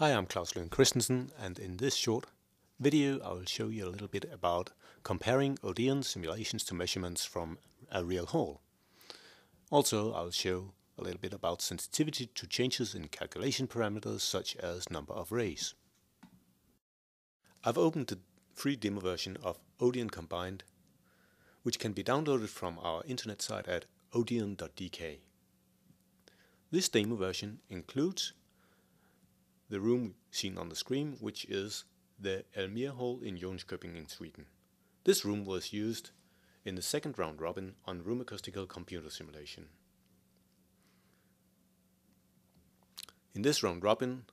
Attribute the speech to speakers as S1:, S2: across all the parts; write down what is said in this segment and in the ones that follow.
S1: Hi, I'm Claus Lynge Christensen, and in this short video I will show you a little bit about comparing ODEON simulations to measurements from a real hall. Also, I'll show a little bit about sensitivity to changes in calculation parameters such as number of rays. I've opened the free demo version of ODEON Combined, which can be downloaded from our internet site at odeon.dk. This demo version includes the room seen on the screen, which is the Elmia Hall in Jönköping in Sweden. This room was used in the second round robin on room acoustical computer simulation. In this round robin,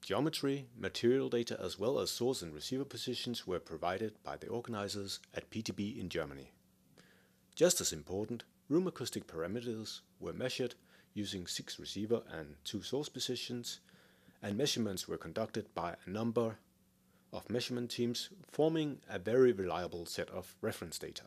S1: geometry, material data as well as source and receiver positions were provided by the organizers at PTB in Germany. Just as important, room acoustic parameters were measured using six receiver and two source positions, and measurements were conducted by a number of measurement teams forming a very reliable set of reference data.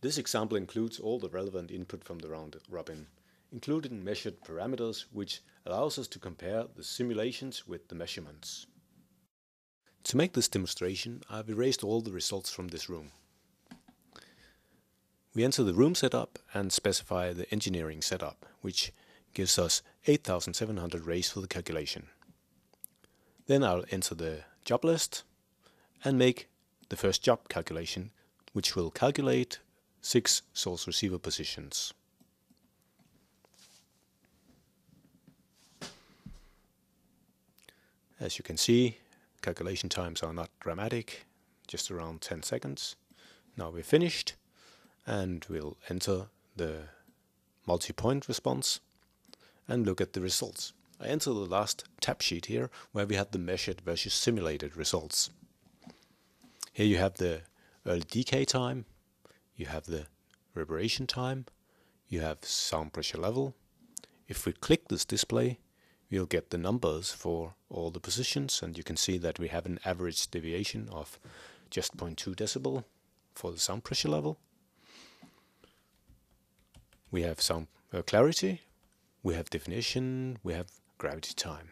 S1: This example includes all the relevant input from the round robin, including measured parameters, which allows us to compare the simulations with the measurements. To make this demonstration, I've erased all the results from this room. We enter the room setup and specify the engineering setup, which gives us 8700 rays for the calculation. Then I'll enter the job list and make the first job calculation, which will calculate six source receiver positions. As you can see, calculation times are not dramatic, just around 10 seconds. Now we're finished and we'll enter the multi-point response and look at the results. I enter the last tab sheet here where we have the measured versus simulated results. Here you have the early decay time, you have the reverberation time, you have sound pressure level. If we click this display, we'll get the numbers for all the positions and you can see that we have an average deviation of just 0.2 decibel for the sound pressure level we have some uh, clarity, we have definition, we have gravity time.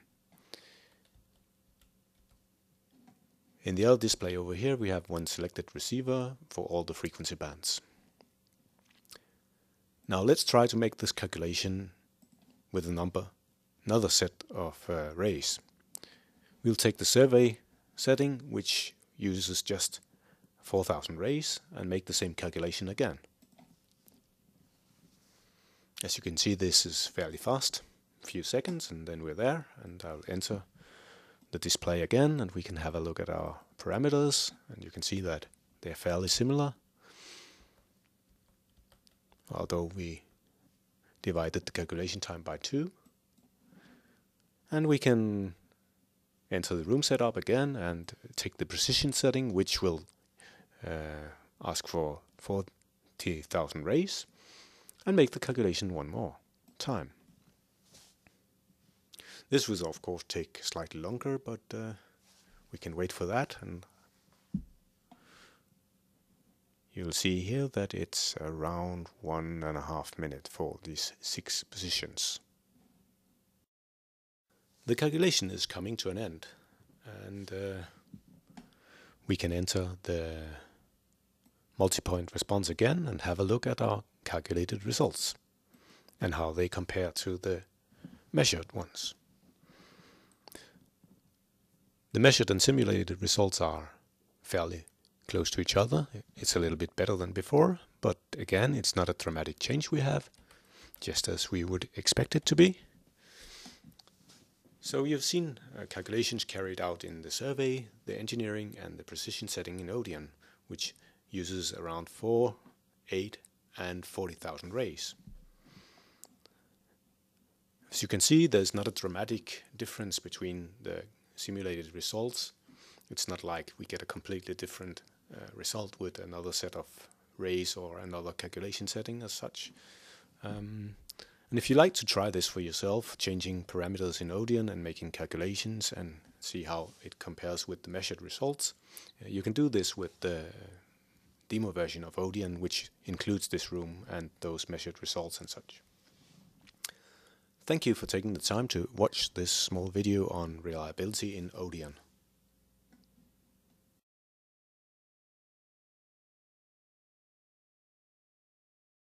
S1: In the L display over here, we have one selected receiver for all the frequency bands. Now let's try to make this calculation with a number, another set of uh, rays. We'll take the survey setting, which uses just 4000 rays, and make the same calculation again. As you can see, this is fairly fast, a few seconds, and then we're there, and I'll enter the display again, and we can have a look at our parameters, and you can see that they're fairly similar, although we divided the calculation time by two. And we can enter the room setup again and take the precision setting, which will uh, ask for 40,000 rays and make the calculation one more time. This will of course take slightly longer, but uh, we can wait for that and you'll see here that it's around one and a half minute for these six positions. The calculation is coming to an end and uh, we can enter the multi-point response again and have a look at our calculated results and how they compare to the measured ones. The measured and simulated results are fairly close to each other. It's a little bit better than before, but again, it's not a dramatic change we have, just as we would expect it to be. So you've seen uh, calculations carried out in the survey, the engineering and the precision setting in ODEON, which uses around 4, 8 and 40,000 rays. As you can see, there's not a dramatic difference between the simulated results. It's not like we get a completely different uh, result with another set of rays or another calculation setting as such. Um, and if you like to try this for yourself, changing parameters in ODEON and making calculations and see how it compares with the measured results, uh, you can do this with the demo version of ODEON, which includes this room and those measured results and such. Thank you for taking the time to watch this small video on reliability in Odeon.